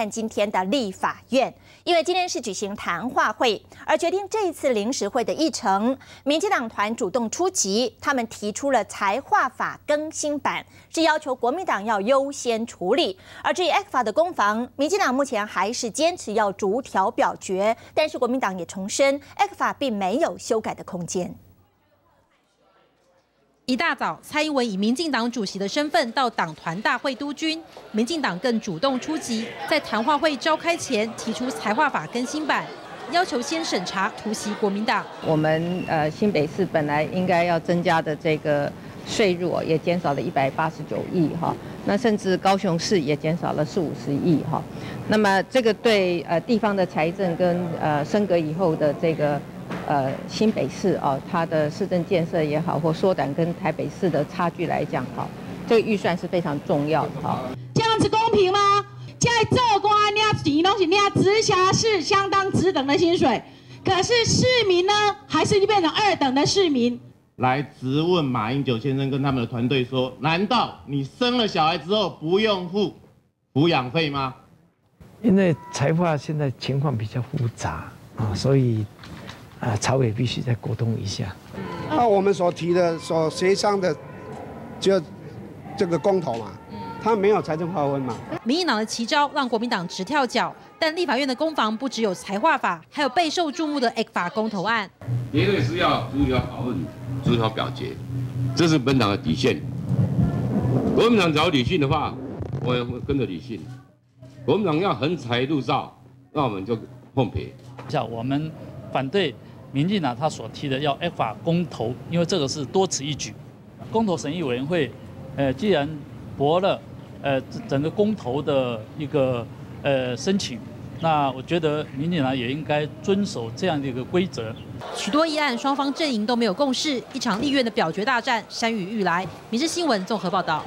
看今天的立法院，因为今天是举行谈话会，而决定这一次临时会的议程。民进党团主动出击，他们提出了财化法更新版，是要求国民党要优先处理。而至于 X 法的攻防，民进党目前还是坚持要逐条表决，但是国民党也重申，X 法并没有修改的空间。一大早，蔡英文以民进党主席的身份到党团大会督军，民进党更主动出击，在谈话会召开前提出财划法更新版，要求先审查突袭国民党。我们呃新北市本来应该要增加的这个税入也减少了一百八十九亿哈，那甚至高雄市也减少了四五十亿哈，那么这个对呃地方的财政跟呃升格以后的这个。呃，新北市哦，它的市政建设也好，或缩短跟台北市的差距来讲，哈，这个预算是非常重要的哈。这样子公平吗？在做官领钱东西，你要直辖市相当值等的薪水，可是市民呢，还是变成二等的市民。来质问马英九先生跟他们的团队说：难道你生了小孩之后不用付抚养费吗？因为财化现在情况比较复杂啊，所以。啊，朝委必须再沟通一下。那我们所提的、所协商的，就这个公投嘛，他没有财政划分嘛。民进党的奇招让国民党直跳脚，但立法院的攻防不只有财划法，还有备受注目的 X 法公投案。绝对是要逐条讨论、逐条表决，这是本党的底线。国民党找理性的话，我也会跟着理性。国民党要横财入灶，那我们就奉陪。像我们反对。民进党他所提的要 F 法公投，因为这个是多此一举。公投审议委员会，呃，既然驳了，呃，整个公投的一个呃申请，那我觉得民进党也应该遵守这样的一个规则。许多议案双方阵营都没有共识，一场立院的表决大战山雨欲来。民事新闻综合报道。